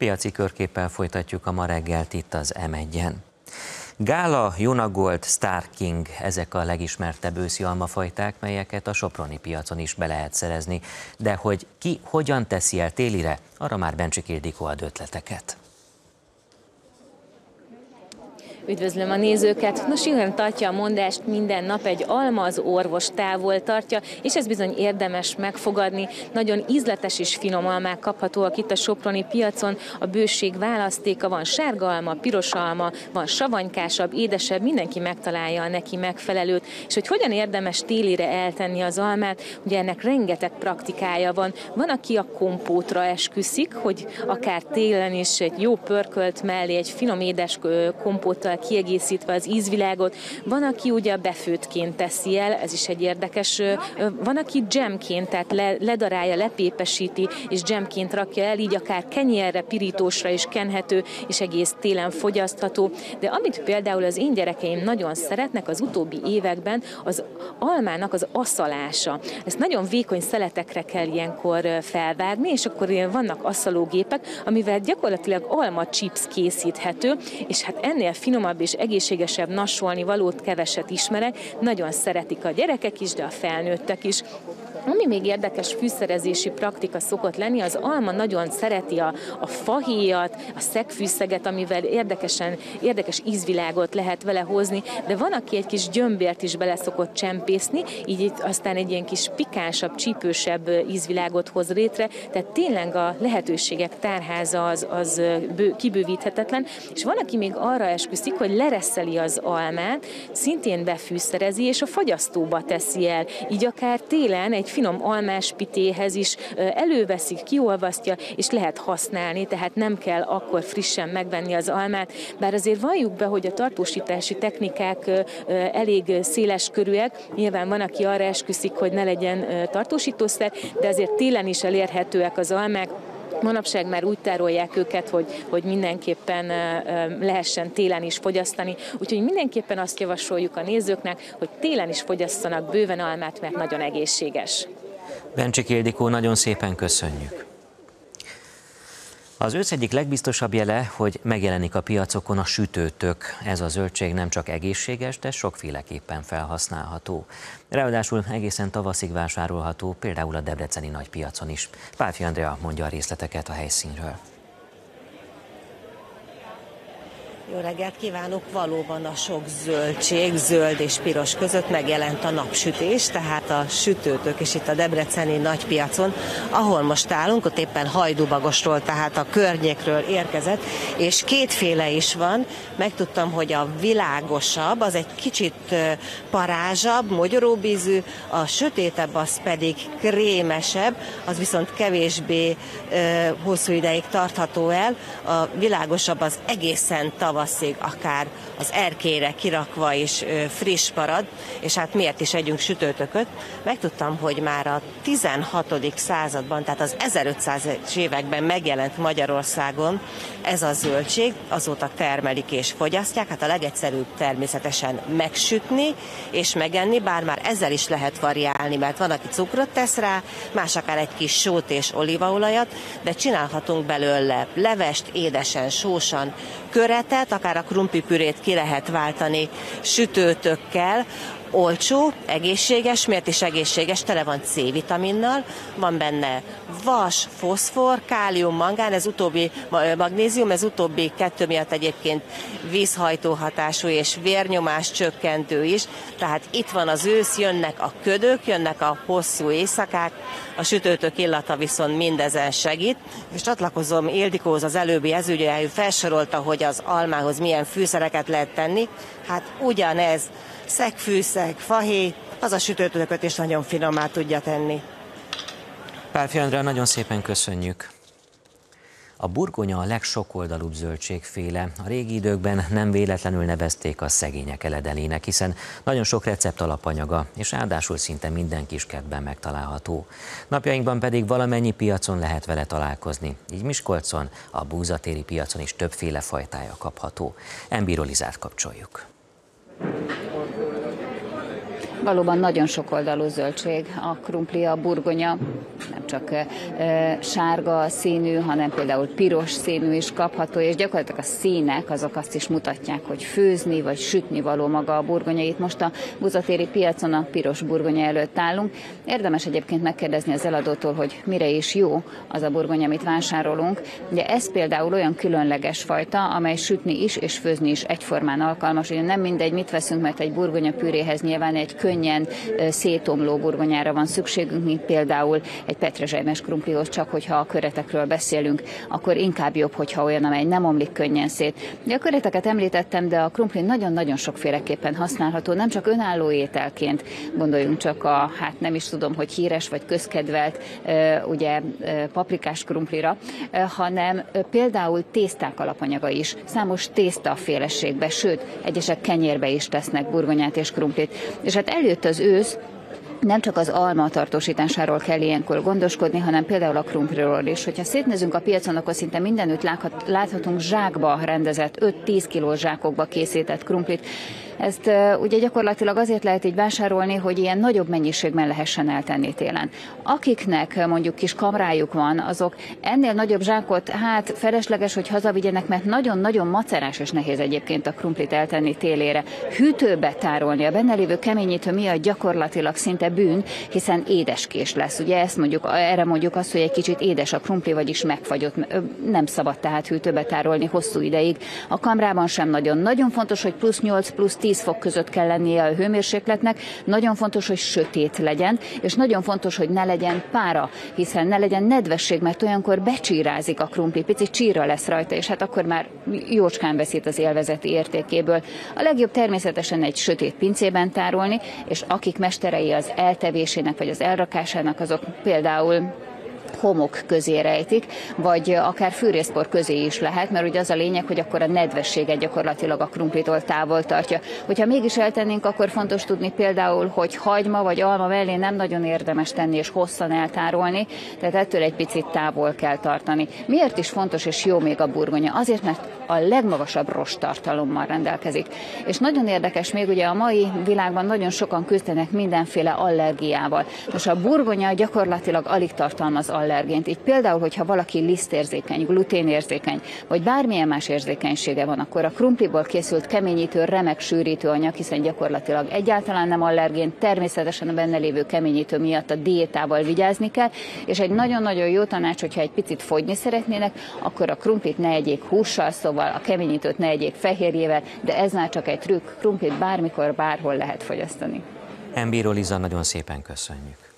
Piaci körképpel folytatjuk a ma reggelt itt az M1-en. Gála, Junagold, Star King, ezek a legismertebb őszi almafajták, melyeket a Soproni piacon is be lehet szerezni. De hogy ki hogyan teszi el télire, arra már Bencsik Ildikó ad ötleteket. Üdvözlöm a nézőket! Nos, igen, tartja a mondást, minden nap egy alma az orvos távol tartja, és ez bizony érdemes megfogadni. Nagyon ízletes és finom almák kaphatóak itt a Soproni piacon. A bőség választéka van sárga alma, piros alma, van savanykásabb, édesebb, mindenki megtalálja a neki megfelelőt. És hogy hogyan érdemes télire eltenni az almát, ugye ennek rengeteg praktikája van. Van, aki a kompótra esküszik, hogy akár télen is egy jó pörkölt mellé egy finom édes kompóttal kiegészítve az ízvilágot. Van, aki ugye befőtként teszi el, ez is egy érdekes. Van, aki jamként, tehát le, ledarálja, lepépesíti, és jamként rakja el, így akár kenyérre, pirítósra is kenhető, és egész télen fogyasztható. De amit például az én gyerekeim nagyon szeretnek az utóbbi években, az almának az asszalása. Ezt nagyon vékony szeletekre kell ilyenkor felvágni, és akkor vannak asszalógépek, amivel gyakorlatilag alma chips készíthető, és hát ennél finomabb finomabb és egészségesebb nasolni valót keveset ismerek, nagyon szeretik a gyerekek is, de a felnőttek is. Ami még érdekes fűszerezési praktika szokott lenni, az alma nagyon szereti a, a fahéjat, a szegfűszeget, amivel érdekesen, érdekes ízvilágot lehet vele hozni, de van, aki egy kis gyömbért is bele szokott csempészni, így itt aztán egy ilyen kis pikánsabb, csípősebb ízvilágot hoz létre, tehát tényleg a lehetőségek tárháza az, az bő, kibővíthetetlen, és van, aki még arra esküszik, hogy lereszeli az almát, szintén befűszerezi, és a fagyasztóba teszi el, így akár télen egy finom almás pitéhez is előveszik, kiolvasztja, és lehet használni, tehát nem kell akkor frissen megvenni az almát, bár azért valljuk be, hogy a tartósítási technikák elég széles körűek, nyilván van, aki arra esküszik, hogy ne legyen tartósítószer, de azért télen is elérhetőek az almák, Manapság már úgy tárolják őket, hogy, hogy mindenképpen lehessen télen is fogyasztani, úgyhogy mindenképpen azt javasoljuk a nézőknek, hogy télen is fogyasszanak bőven almát, mert nagyon egészséges. Bencsik Ildikó, nagyon szépen köszönjük. Az ősz egyik legbiztosabb jele, hogy megjelenik a piacokon a sütőtök. Ez a zöldség nem csak egészséges, de sokféleképpen felhasználható. Ráadásul egészen tavaszig vásárolható, például a Debreceni nagypiacon is. Pálfi Andrea mondja a részleteket a helyszínről. Jó reggelt kívánok! Valóban a sok zöldség, zöld és piros között megjelent a napsütés, tehát a sütőtök is itt a Debreceni nagypiacon, ahol most állunk, ott éppen Hajdubagosról, tehát a környékről érkezett, és kétféle is van. Megtudtam, hogy a világosabb, az egy kicsit parázsabb, mogyoróbízű, a sötétebb az pedig krémesebb, az viszont kevésbé hosszú ideig tartható el. A világosabb az egészen tavasz tavaszig akár az erkére kirakva is friss marad, és hát miért is együnk sütőtököt. Megtudtam, hogy már a 16. században, tehát az 1500-es években megjelent Magyarországon ez a zöldség, azóta termelik és fogyasztják, hát a legegyszerűbb természetesen megsütni és megenni, bár már ezzel is lehet variálni, mert van, aki cukrot tesz rá, más akár egy kis sót és olívaolajat, de csinálhatunk belőle levest, édesen, sósan, köretet, akár a krumplipürét ki lehet váltani sütőtökkel, olcsó, egészséges, miért is egészséges, tele van C-vitaminnal, van benne vas, foszfor, kálium, mangán, ez utóbbi magnézium, ez utóbbi kettő miatt egyébként vízhajtó hatású és vérnyomás csökkentő is, tehát itt van az ősz, jönnek a ködök, jönnek a hosszú éjszakák, a sütőtök illata viszont mindezen segít, és csatlakozom Ildikóhoz az előbbi ezügyel, felsorolta, hogy az almához milyen fűszereket lehet tenni, hát ugyanez szegfűszeg, fahéj, az a sütőtököt is nagyon finomá tudja tenni. Pálfi Andrá, nagyon szépen köszönjük. A burgonya a legsokoldalúbb zöldségféle. A régi időkben nem véletlenül nevezték a szegények eledelének, hiszen nagyon sok recept alapanyaga, és ráadásul szinte minden kiskertben megtalálható. Napjainkban pedig valamennyi piacon lehet vele találkozni. Így Miskolcon, a búzatéri piacon is többféle fajtája kapható. Embíró Lizát kapcsoljuk. Valóban nagyon sokoldalú zöldség a krumpli, a burgonya, nem csak sárga színű, hanem például piros színű is kapható, és gyakorlatilag a színek azok azt is mutatják, hogy főzni vagy sütni való maga a burgonya. Itt most a buzatéri piacon a piros burgonya előtt állunk. Érdemes egyébként megkérdezni az eladótól, hogy mire is jó az a burgonya, amit vásárolunk. Ugye ez például olyan különleges fajta, amely sütni is és főzni is egyformán alkalmas. Ugye nem mindegy, mit veszünk, mert egy burgonya püréhez nyilván egy könnyen szétomló burgonyára van szükségünk, mint például egy petrezselymes krumplihoz, csak hogyha a köretekről beszélünk, akkor inkább jobb, hogyha olyan, amely nem omlik könnyen szét. De a köreteket említettem, de a krumpli nagyon-nagyon sokféleképpen használható, nem csak önálló ételként, gondoljunk csak a, hát nem is tudom, hogy híres vagy közkedvelt, ugye paprikás krumplira, hanem például tészták alapanyaga is, számos tésztaféleségbe, sőt, egyesek kenyérbe is tesznek burgonyát és krumplit. És hát eljött az ősz, nem csak az alma tartósításáról kell ilyenkor gondoskodni, hanem például a krumpliról is. Hogyha szétnézünk a piacon, akkor szinte mindenütt láthatunk zsákba rendezett, 5-10 kilós zsákokba készített krumplit. Ezt ugye gyakorlatilag azért lehet így vásárolni, hogy ilyen nagyobb mennyiségben lehessen eltenni télen. Akiknek mondjuk kis kamrájuk van, azok ennél nagyobb zsákot, hát felesleges, hogy hazavigyenek, mert nagyon-nagyon macerás és nehéz egyébként a krumplit eltenni télére. Hűtőbe tárolni a benne lévő keményítő miatt gyakorlatilag szinte bűn, hiszen édeskés lesz. Ugye ezt mondjuk, erre mondjuk azt, hogy egy kicsit édes a krumpli, vagyis megfagyott. Nem szabad tehát hűtőbe tárolni hosszú ideig. A kamrában sem nagyon. Nagyon fontos, hogy plusz 8, plusz 10 10 fok között kell lennie a hőmérsékletnek. Nagyon fontos, hogy sötét legyen, és nagyon fontos, hogy ne legyen pára, hiszen ne legyen nedvesség, mert olyankor becsírázik a krumpli, pici csíra lesz rajta, és hát akkor már jócskán veszít az élvezeti értékéből. A legjobb természetesen egy sötét pincében tárolni, és akik mesterei az eltevésének vagy az elrakásának, azok például homok közé rejtik, vagy akár fűrészpor közé is lehet, mert ugye az a lényeg, hogy akkor a nedvességet gyakorlatilag a krumplitól távol tartja. Hogyha mégis eltennénk, akkor fontos tudni például, hogy hagyma vagy alma mellé nem nagyon érdemes tenni és hosszan eltárolni, tehát ettől egy picit távol kell tartani. Miért is fontos és jó még a burgonya? Azért, mert a legmagasabb rostartalommal rendelkezik. És nagyon érdekes még ugye a mai világban nagyon sokan küzdenek mindenféle allergiával. Most a burgonya gyakorlatilag alig tartalmaz allergént. Így például, hogyha valaki lisztérzékeny, gluténérzékeny, vagy bármilyen más érzékenysége van, akkor a krumpliból készült keményítő, remek sűrítő anyag, hiszen gyakorlatilag egyáltalán nem allergén, természetesen a benne lévő keményítő miatt a diétával vigyázni kell, és egy nagyon-nagyon jó tanács, hogyha egy picit fogyni szeretnének, akkor a krumplit ne egyék hússal, szóval a keményítőt ne egyék fehérjével, de ez már csak egy trükk, krumplit bármikor, bárhol lehet fogyasztani. Embíró Liza, nagyon szépen köszönjük.